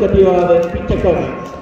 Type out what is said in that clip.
Kapiwa, then Peter Cummings.